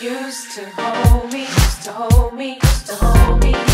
used to hold me, used to hold me, used to hold me.